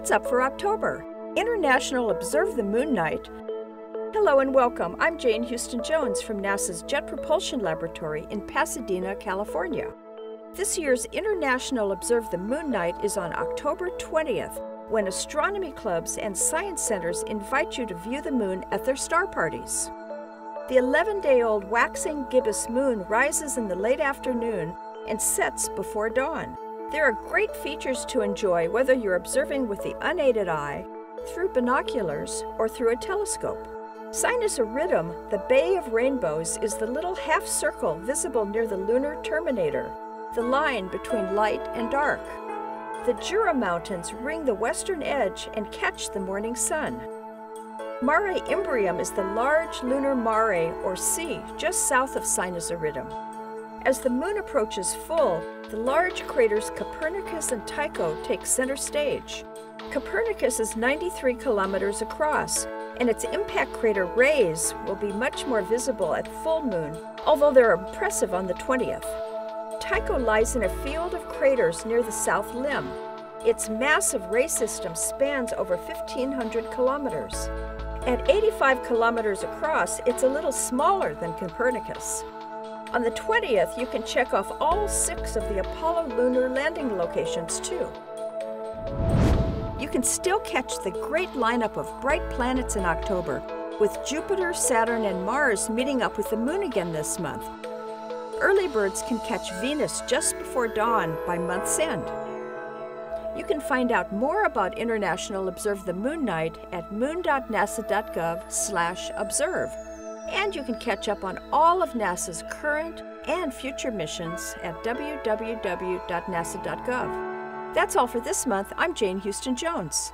What's up for October? International Observe the Moon Night. Hello and welcome. I'm Jane Houston Jones from NASA's Jet Propulsion Laboratory in Pasadena, California. This year's International Observe the Moon Night is on October 20th, when astronomy clubs and science centers invite you to view the moon at their star parties. The 11 day old waxing gibbous moon rises in the late afternoon and sets before dawn. There are great features to enjoy whether you're observing with the unaided eye, through binoculars, or through a telescope. Sinus Iridum, the Bay of Rainbows, is the little half circle visible near the lunar terminator, the line between light and dark. The Jura Mountains ring the western edge and catch the morning sun. Mare Imbrium is the large lunar mare, or sea, just south of Sinus Iridum. As the moon approaches full, the large craters Copernicus and Tycho take center stage. Copernicus is 93 kilometers across, and its impact crater rays will be much more visible at full moon, although they're impressive on the 20th. Tycho lies in a field of craters near the south limb. Its massive ray system spans over 1,500 kilometers. At 85 kilometers across, it's a little smaller than Copernicus. On the 20th, you can check off all six of the Apollo lunar landing locations, too. You can still catch the great lineup of bright planets in October, with Jupiter, Saturn, and Mars meeting up with the Moon again this month. Early birds can catch Venus just before dawn by month's end. You can find out more about International Observe the Moon Night at moon.nasa.gov/observe. And you can catch up on all of NASA's current and future missions at www.nasa.gov. That's all for this month. I'm Jane Houston Jones.